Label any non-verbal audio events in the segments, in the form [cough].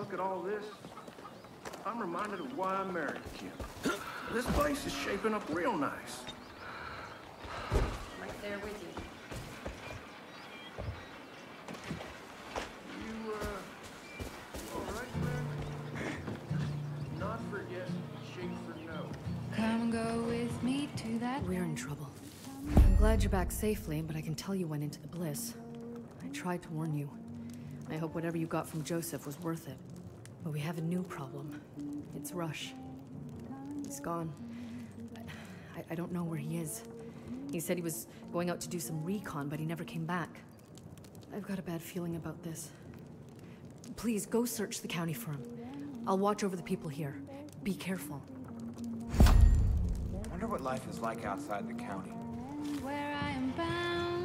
look at all this, I'm reminded of why I married Kim. This place is shaping up real nice. Right there with you. You, uh, you all right, man? Not for yes, for no. Come go with me to that. We're in trouble. I'm glad you're back safely, but I can tell you went into the bliss. I tried to warn you. I hope whatever you got from Joseph was worth it. But we have a new problem. It's Rush. He's gone. I, I don't know where he is. He said he was going out to do some recon, but he never came back. I've got a bad feeling about this. Please, go search the county for him. I'll watch over the people here. Be careful. Wonder what life is like outside the county. Where I am bound.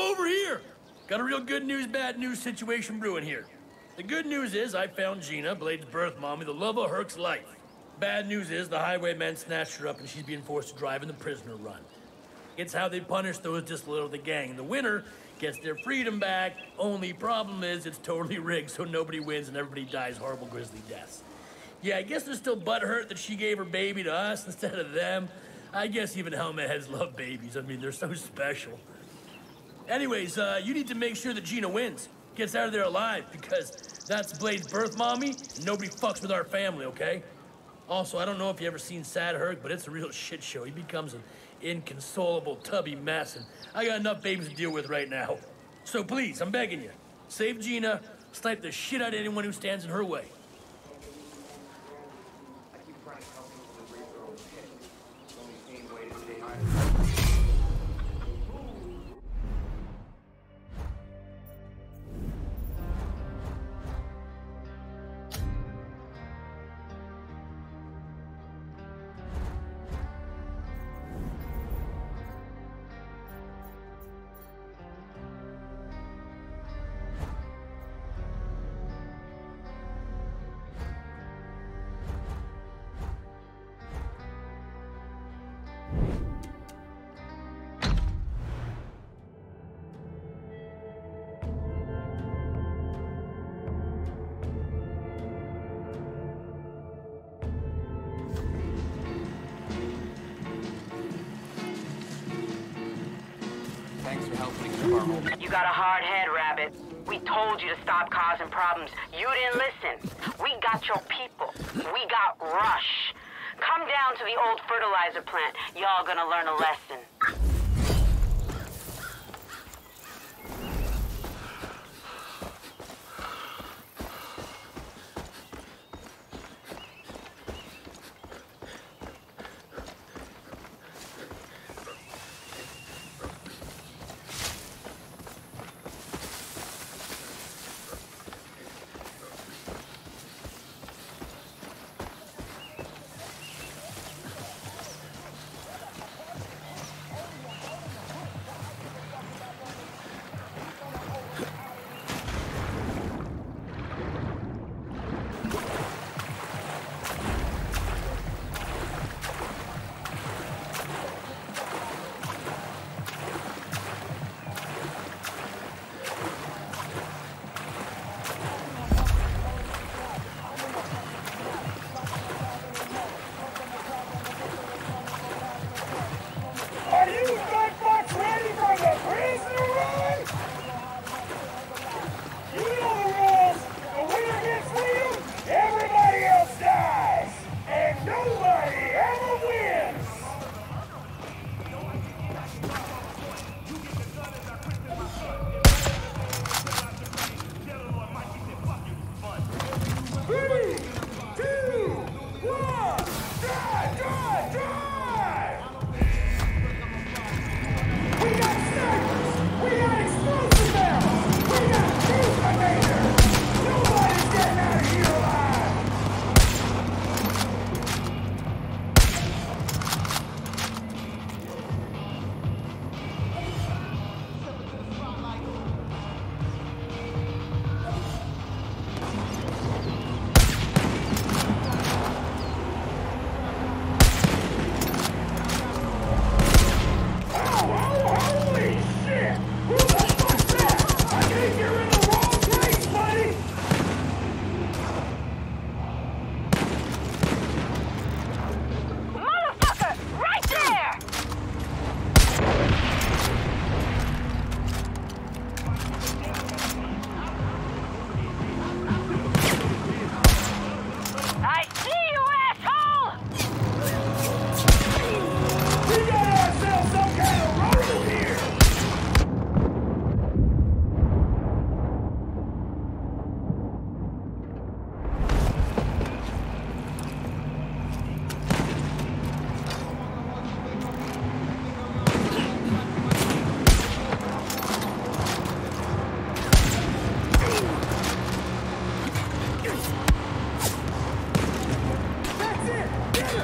Over here! Got a real good news, bad news situation brewing here. The good news is I found Gina, Blade's birth mommy, the love of Herc's life. Bad news is the highwaymen snatched her up and she's being forced to drive in the prisoner run. It's how they punish those disloyal to the gang. The winner gets their freedom back. Only problem is it's totally [laughs] rigged, so nobody wins and everybody dies horrible grisly deaths. Yeah, I guess they're still butthurt that she gave her baby to us [laughs] instead of them. I guess even helmet heads love babies. I mean, they're so special. Anyways, uh, you need to make sure that Gina wins. Gets out of there alive, because that's Blade's birth mommy, and nobody fucks with our family, okay? Also, I don't know if you ever seen Sad Herc, but it's a real shit show. He becomes an inconsolable, tubby mess, and I got enough babies to deal with right now. So please, I'm begging you, save Gina, snipe the shit out of anyone who stands in her way. Hard head, Rabbit. We told you to stop causing problems. You didn't listen. We got your people. We got Rush. Come down to the old fertilizer plant. Y'all gonna learn a lesson.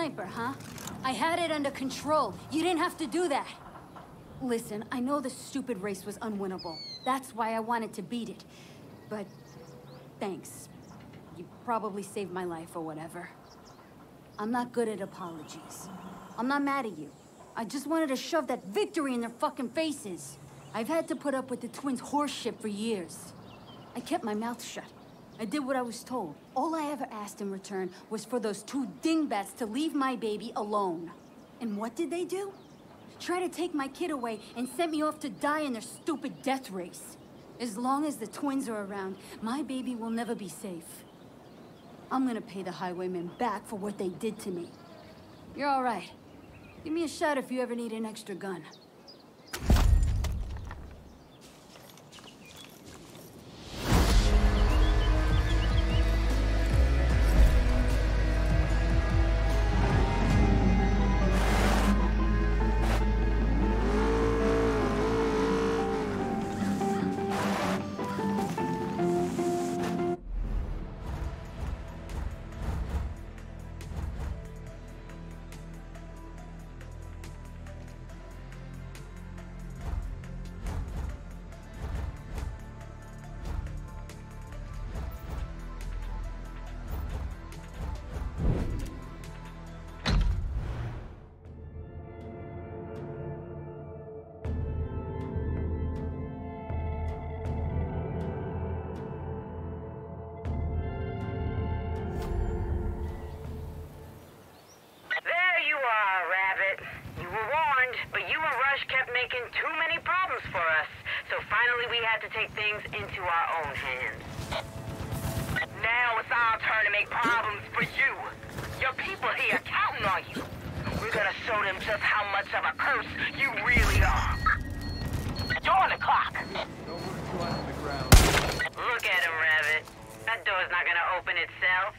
sniper, huh? I had it under control. You didn't have to do that. Listen, I know the stupid race was unwinnable. That's why I wanted to beat it. But thanks. You probably saved my life or whatever. I'm not good at apologies. I'm not mad at you. I just wanted to shove that victory in their fucking faces. I've had to put up with the twins' horseshit for years. I kept my mouth shut. I did what I was told. All I ever asked in return was for those two dingbats to leave my baby alone. And what did they do? Try to take my kid away and sent me off to die in their stupid death race. As long as the twins are around, my baby will never be safe. I'm gonna pay the highwaymen back for what they did to me. You're all right. Give me a shot if you ever need an extra gun. Making too many problems for us. So finally we had to take things into our own hands. Now it's our turn to make problems for you. Your people here are counting on you. We're gonna show them just how much of a curse you really are. You're on the clock. Look at him, Rabbit. That door's not gonna open itself.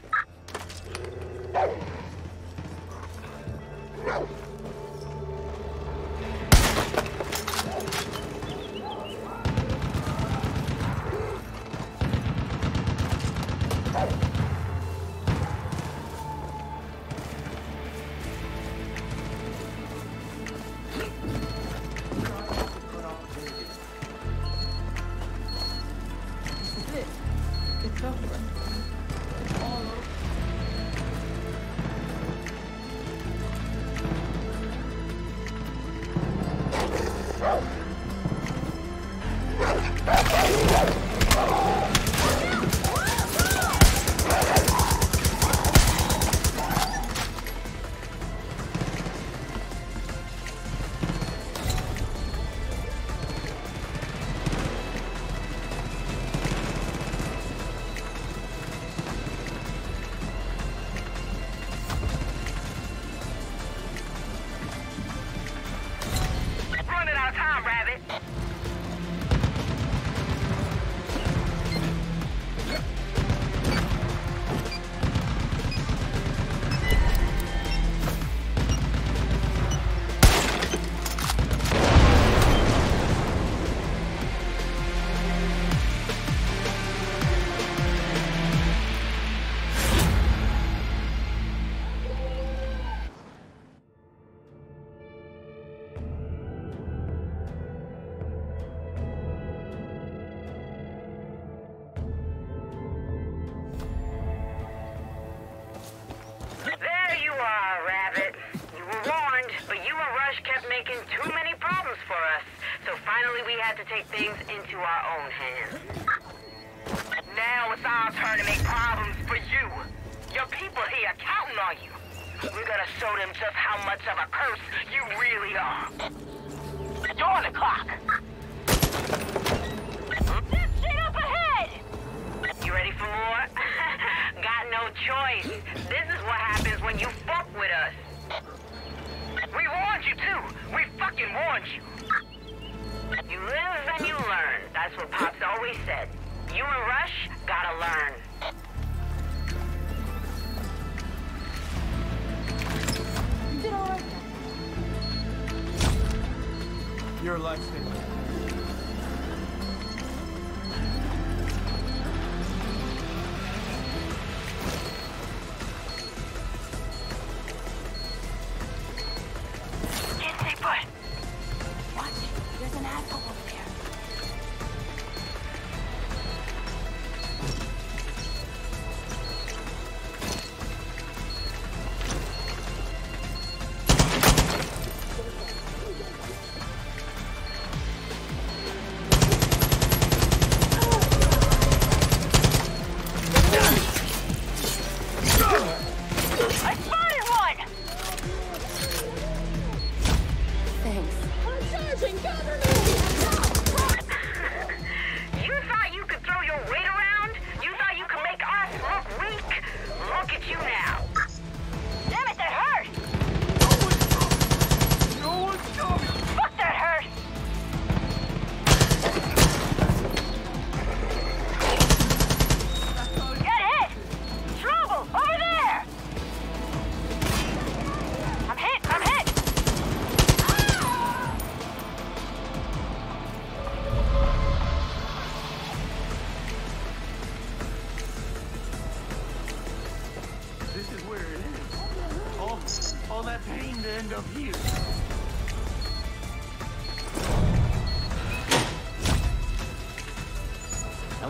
your life statement.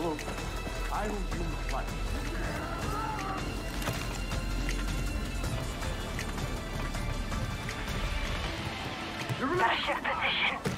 fellow. I owe you money. Rush your position.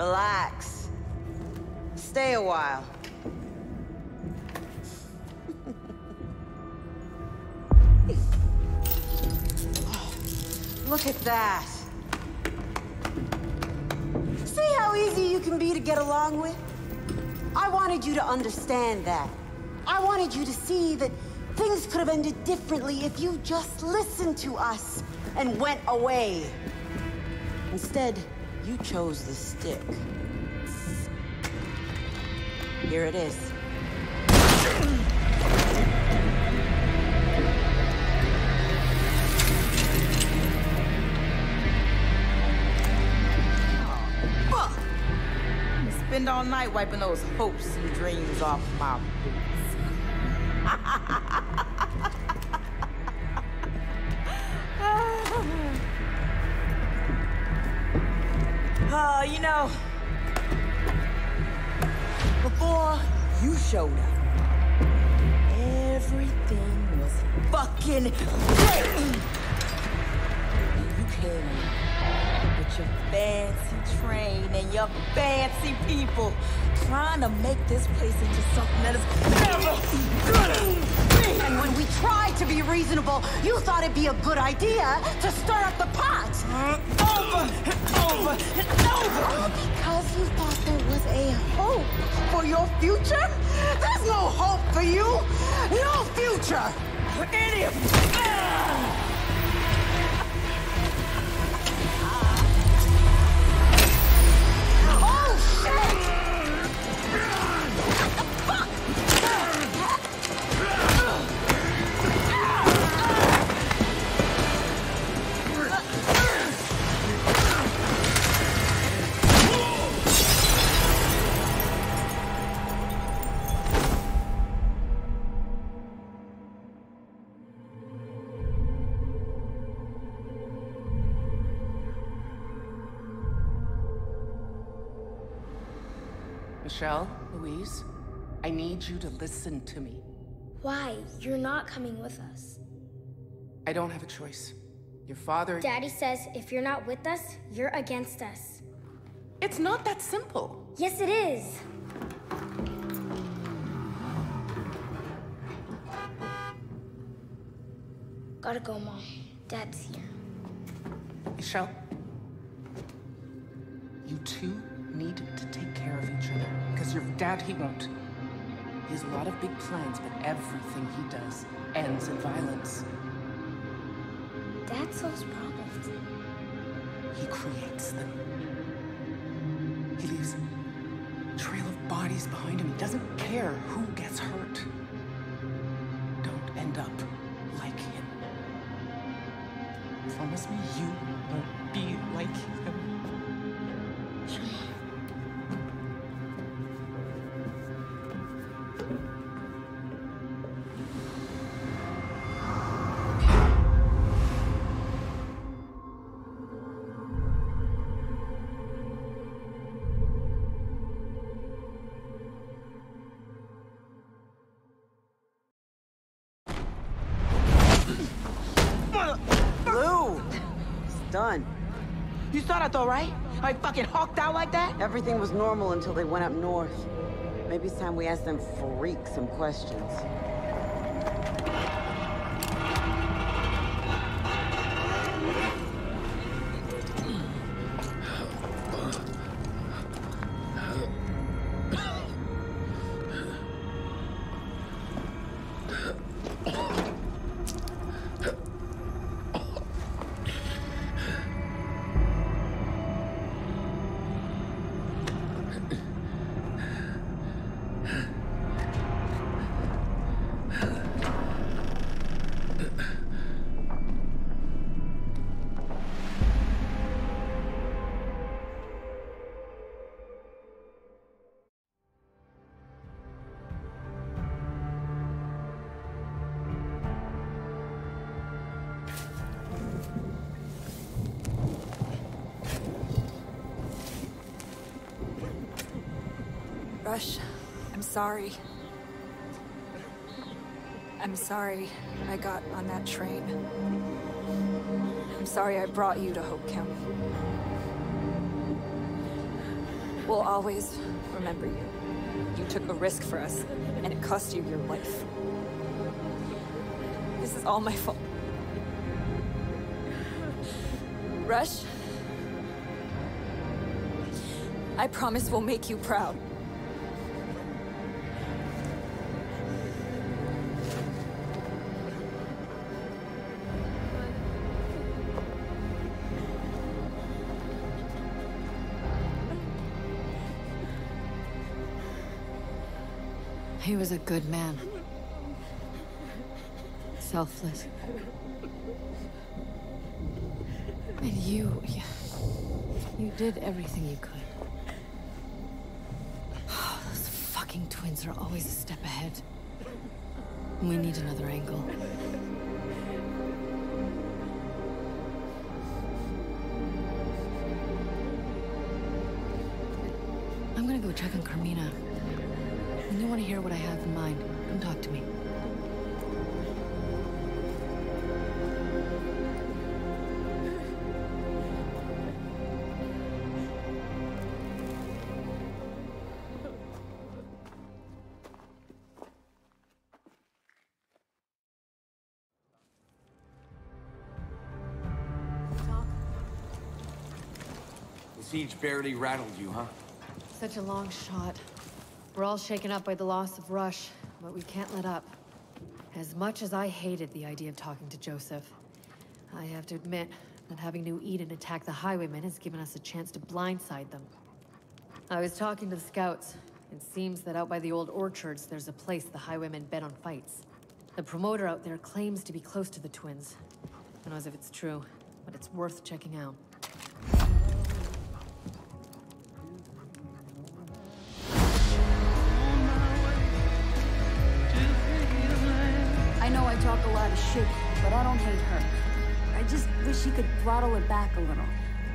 Relax. Stay a while. Oh, Look at that. See how easy you can be to get along with? I wanted you to understand that. I wanted you to see that things could have ended differently if you just listened to us and went away. Instead, you chose the stick. Here it is. Spend all night wiping those hopes and dreams off my showed up, everything was fucking great. You came in with your fancy train and your fancy people, trying to make this place into something that is never gonna be. And when we tried to be reasonable, you thought it'd be a good idea to stir up the pot. Over and over and over. All because you thought there was a hope for your future? There's no hope for you. No future. For ah! Michelle, Louise, I need you to listen to me. Why? You're not coming with us. I don't have a choice. Your father. Daddy says if you're not with us, you're against us. It's not that simple. Yes, it is. Gotta go, Mom. Dad's here. Michelle, you two need to take care of each other. Because your dad, he won't. He has a lot of big plans, but everything he does ends in violence. Dad solves problems. He creates them. He leaves a trail of bodies behind him. He doesn't care who gets hurt. Don't end up like him. Promise me you Though, right? I fucking hawked out like that? Everything was normal until they went up north. Maybe it's time we ask them freaks some questions. Rush, I'm sorry. I'm sorry I got on that train. I'm sorry I brought you to Hope County. We'll always remember you. You took a risk for us, and it cost you your life. This is all my fault. Rush, I promise we'll make you proud. Was a good man. Selfless. And you... you- You did everything you could. Oh, those fucking twins are always a step ahead. We need another angle. I'm gonna go check on Carmina. You want to hear what I have in mind, come talk to me. The siege barely rattled you, huh? Such a long shot. We're all shaken up by the loss of Rush, but we can't let up. As much as I hated the idea of talking to Joseph, I have to admit that having New Eden attack the Highwaymen has given us a chance to blindside them. I was talking to the scouts. It seems that out by the old orchards, there's a place the Highwaymen bet on fights. The promoter out there claims to be close to the twins. Who knows if it's true, but it's worth checking out. Talk a lot of shit, but I don't hate her. I just wish he could throttle it back a little.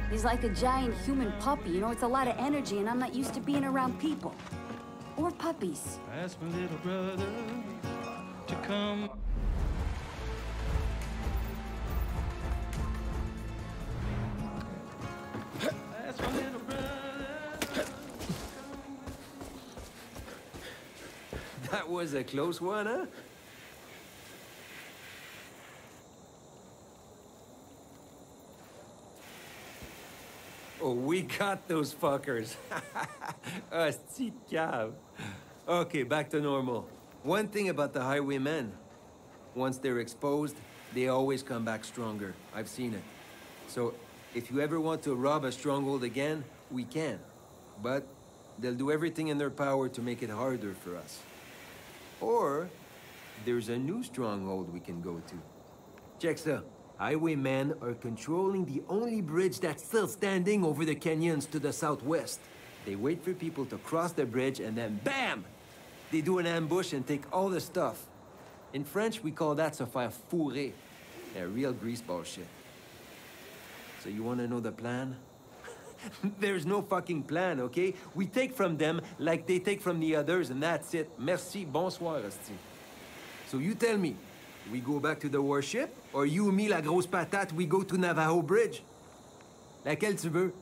He's like a giant human puppy, you know, it's a lot of energy, and I'm not used to being around people. Or puppies. Ask my little brother to come. My little brother. That was a close one, huh? We got those fuckers. [laughs] Ah, cave. Okay, back to normal. One thing about the highwaymen. Once they're exposed, they always come back stronger. I've seen it. So, if you ever want to rob a stronghold again, we can. But they'll do everything in their power to make it harder for us. Or, there's a new stronghold we can go to. Check out. Highwaymen are controlling the only bridge that's still standing over the canyons to the southwest. They wait for people to cross the bridge and then BAM! They do an ambush and take all the stuff. In French, we call that se faire fourrer. A real greaseball shit. So you wanna know the plan? [laughs] There's no fucking plan, okay? We take from them like they take from the others, and that's it. Merci, bonsoir, esti. So you tell me, we go back to the warship, or you, me, la grosse patate, we go to Navajo Bridge? Laquelle tu veux?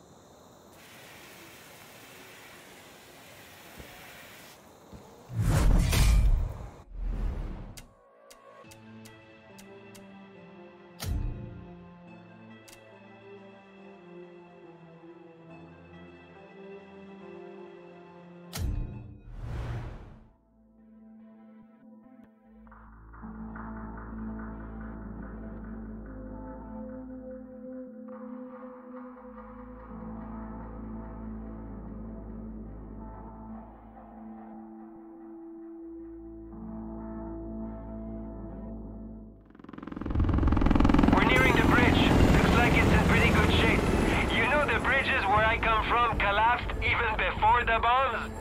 Before the bombs?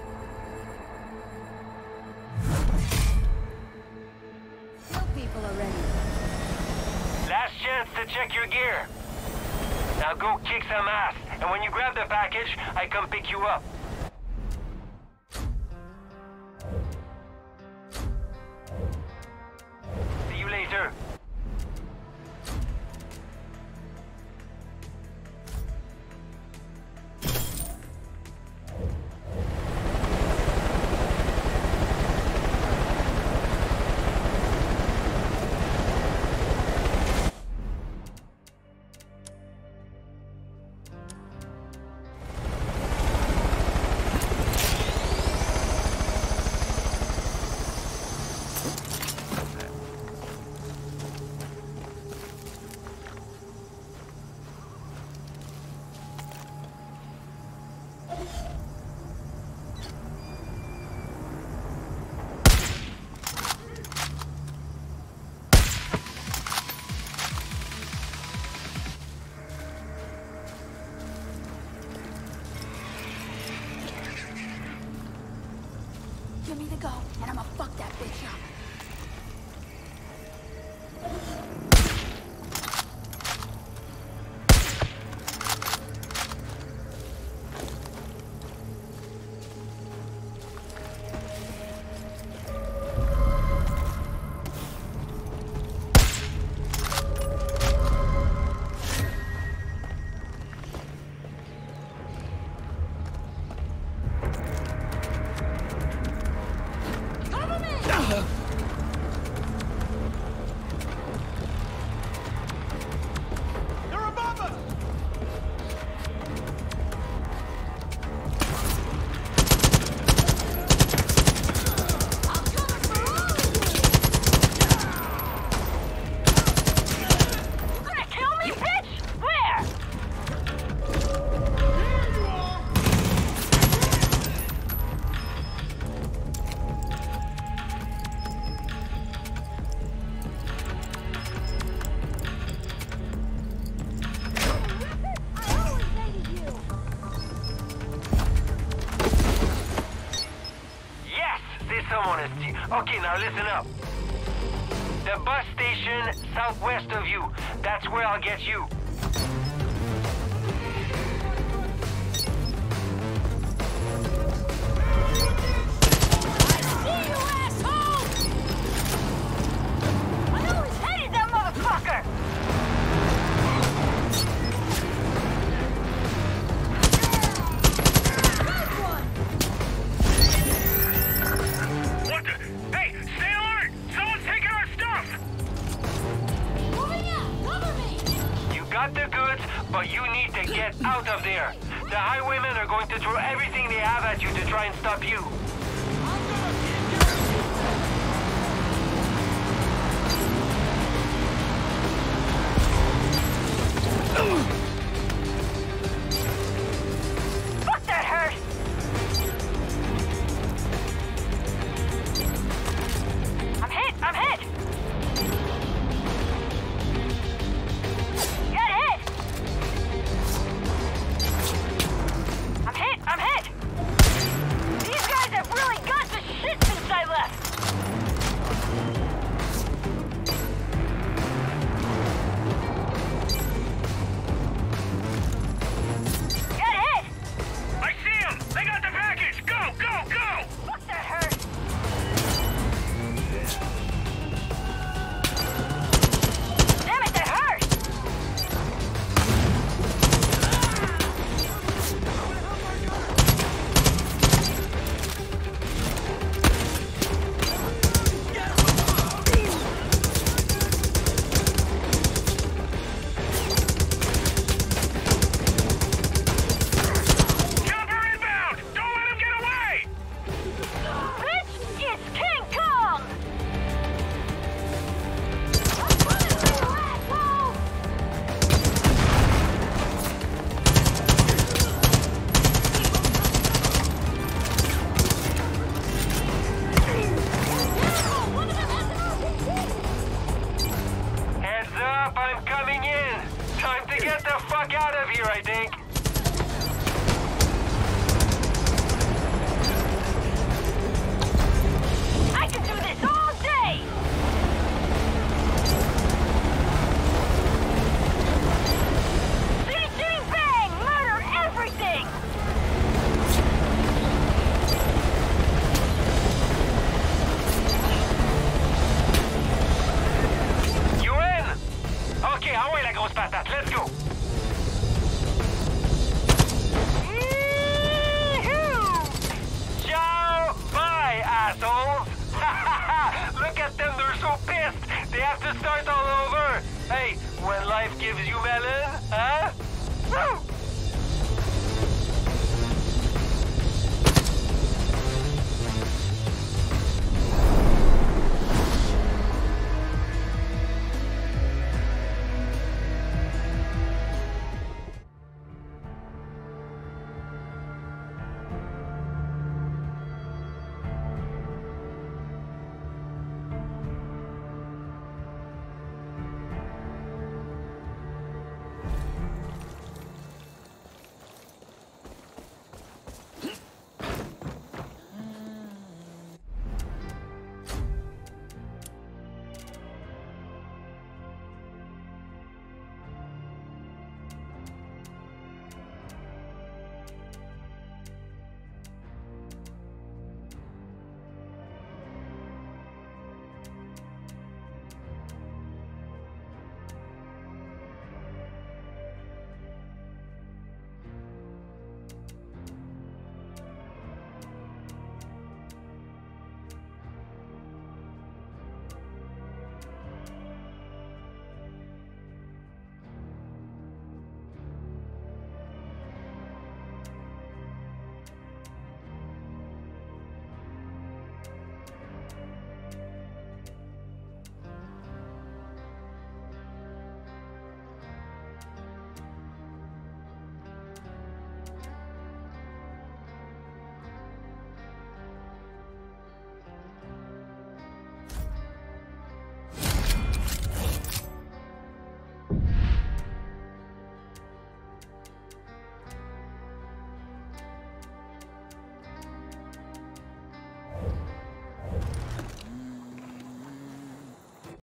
Tell people already. Last chance to check your gear. Now go kick some ass, and when you grab the package, I come pick you up.